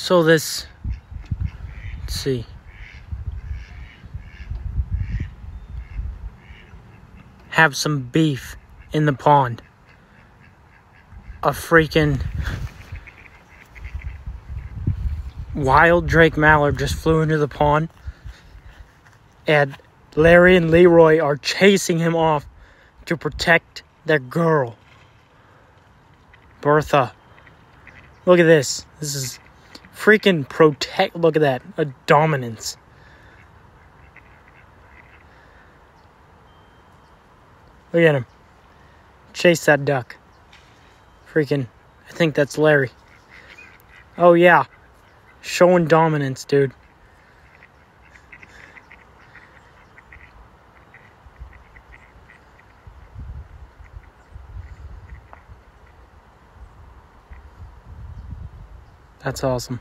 So this, let's see. Have some beef in the pond. A freaking wild Drake Mallard just flew into the pond. And Larry and Leroy are chasing him off to protect their girl. Bertha. Look at this. This is freaking protect. Look at that. A dominance. Look at him. Chase that duck. Freaking. I think that's Larry. Oh, yeah. Showing dominance, dude. That's awesome.